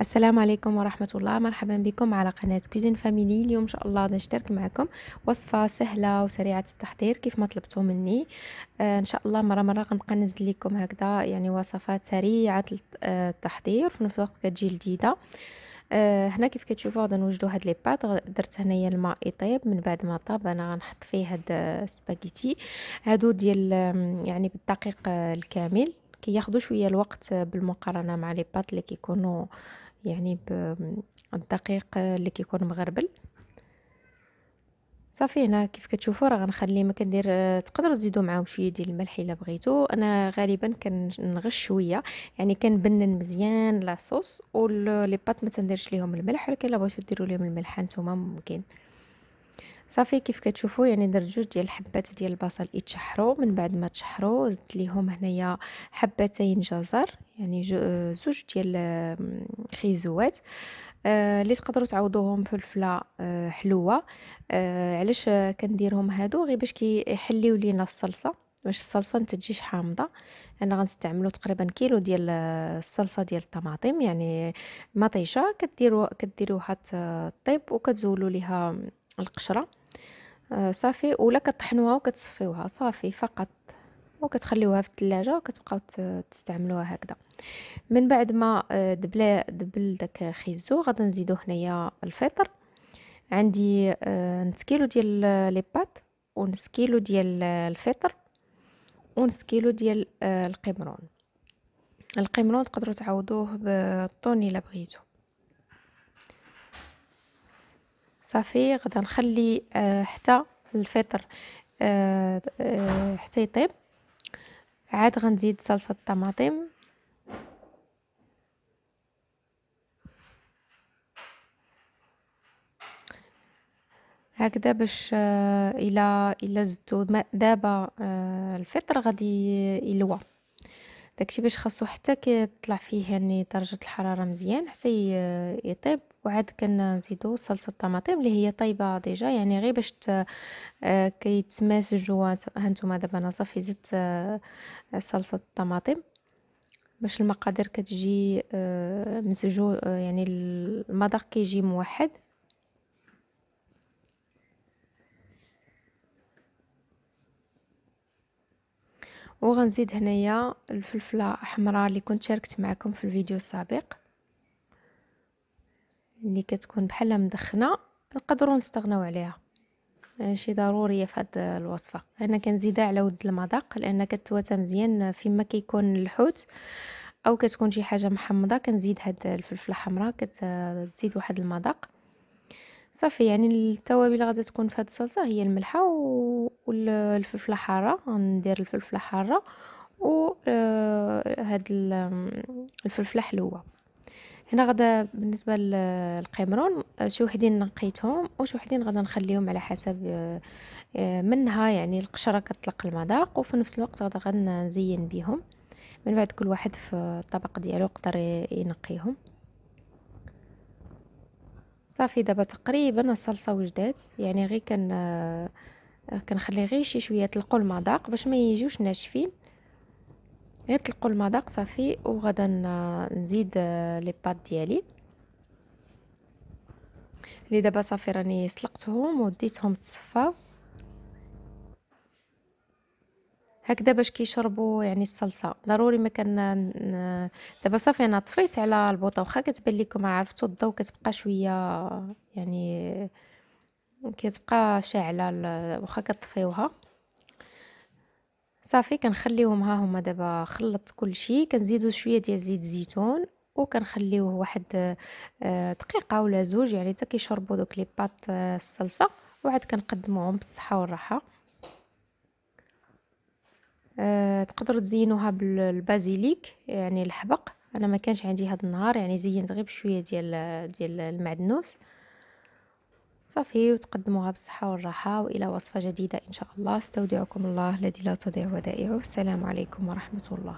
السلام عليكم ورحمة الله. مرحبا بكم على قناة Cuisine Family اليوم إن شاء الله غادي نشارك معكم وصفة سهلة وسريعة التحضير كيف ما طلبتوا مني. آه إن شاء الله مرة مرة غنبقى ننزل لكم هكذا يعني وصفات سريعة التحضير وفي نفس الوقت كتجي لذيذة آه هنا كيف كتشوفوا غادي نوجدوا هاد les pâtes. درت هنايا الماء يطيب. من بعد ما طاب أنا غنحط فيه هاد السباغيتي هادو ديال يعني بالدقيق الكامل. كياخذوا شوية الوقت بالمقارنة مع لي بات اللي كيكونوا يعني بالدقيق اللي كيكون مغربل. صافي هنا كيف كتشوفوا راه غنخلي ما كندير تقدروا تزيدوا معاهم شوية ديال الملح إلا بغيتو. أنا غالبا كنغش شوية يعني كنبنن مزيان لاصوص ولي بات ما تنديرش ليهم الملح ولكن إلا بغيتو ديروا ليهم الملح نتوما ممكن. صافي كيف كتشوفوا يعني درت جوج ديال الحبات ديال البصل يتشحروا من بعد ما تشحروا زدت ليهم هنايا حبتين جزر. يعني زوج ديال خيزوات آه اللي تقدروا تعوضوهم فلفلة آه حلوة آه علاش كنديرهم هادو؟ غير باش كيحليو لينا الصلصة باش الصلصة تجيش حامضة. أنا غنستعملوا تقريبا كيلو ديال الصلصة ديال الطماطم يعني مطيشة كديروا كديروها طيب وكتزولوا ليها القشرة آه صافي ولا كطحنوها وكتصفيوها صافي فقط. وكتخليوها في الثلاجه وكتبقاو تستعملوها هكذا. من بعد ما آه، دبلا دبل داك خيزو غادي نزيدو هنايا الفطر. عندي آه، نص كيلو ديال لي بات ونص كيلو ديال الفطر ونص كيلو ديال آه، القمرون. القمرون تقدروا تعوضوه بالطون إلا بغيتو. صافي غدا نخلي حتى الفطر حتى يطيب. عاد غنزيد صلصة الطماطم. هكذا باش إلى الا زدتو دابا آه الفطر غادي يلوى. داكشي باش خاصو حتى كيطلع فيه يعني درجة الحرارة مزيان حتى يطيب. وعاد كنزيدو صلصة الطماطم اللي هي طايبه ديجا. يعني غير باش آه كيتمازجوا هانتوما دابا أنا صافي زدت آه صلصة الطماطم. باش المقادير كتجي آه مزجو آه يعني المذاق كيجي موحد. وغنزيد هنايا الفلفلة حمراء اللي كنت شاركت معكم في الفيديو السابق. اللي كتكون بحال مدخنة نقدروا نستغناو عليها. ماشي ضروريه في هاد الوصفة. أنا كنزيدها على ود المذاق لأن كتواتى مزيان فيما كيكون الحوت أو كتكون شي حاجة محمضة كنزيد هاد الفلفلة حمراء كتزيد واحد المذاق. صافي يعني التوابل غادي تكون في هاد الصلصة هي الملحة والفلفلة حارة. غندير الفلفلة حارة و آه، الفلفلة حلوة. هنا غدا بالنسبة للقمرون شي وحدين نقيتهم وشي وحدين غدا نخليهم على حسب آه، منها يعني القشرة كتطلق المذاق وفي نفس الوقت غدا غنزين بهم من بعد كل واحد في الطبق ديالو يقدر ينقيهم. صافي دابا تقريبا الصلصة وجدات. يعني غير كان آه، كنخلي غير شي شوية تلقوا المذاق باش ما يجيوش ناشفين. غير تلقوا المذاق صافي وغدا نزيد آه، لي بات ديالي. اللي دابا صافي راني سلقتهم وديتهم تصفاو هكذا باش كيشربوا يعني الصلصة. ضروري ما كان دابا صافي أنا طفيت على البوطة واخا كتبان لكم عرفتوا الضو كتبقى شوية يعني كتبقى شاعلة واخا كطفيوها. صافي كنخليوهم ها هما دابا خلطت كلشي كنزيدو شوية ديال زيت الزيتون وكنخليوه واحد آه، دقيقة ولا زوج يعني حتى كيشربوا دوك لي بات آه، الصلصة وعاد كنقدموهم بالصحة والراحة. أه تقدروا تزينوها بالبازيليك يعني الحبق. أنا ما كانش عندي هذا النهار يعني زينت غير بشوية ديال ديال المعدنوس. صافي وتقدموها بالصحة والراحة وإلى وصفة جديدة إن شاء الله. استودعكم الله الذي لا تضيع ودائعه. السلام عليكم ورحمة الله.